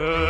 Good.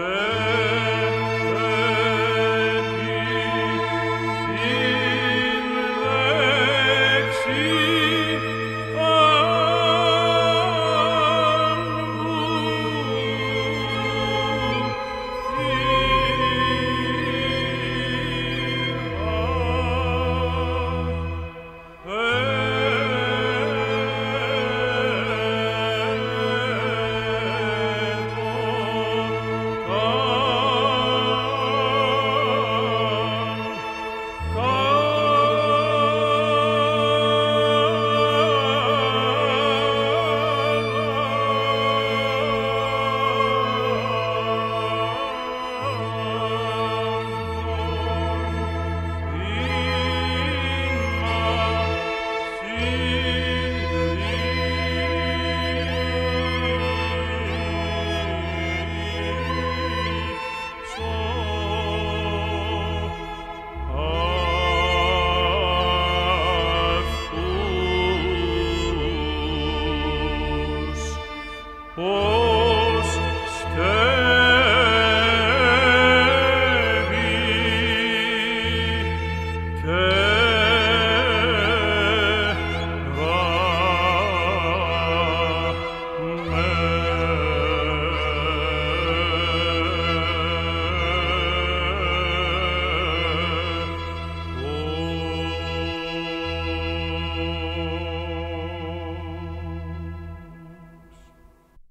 Oh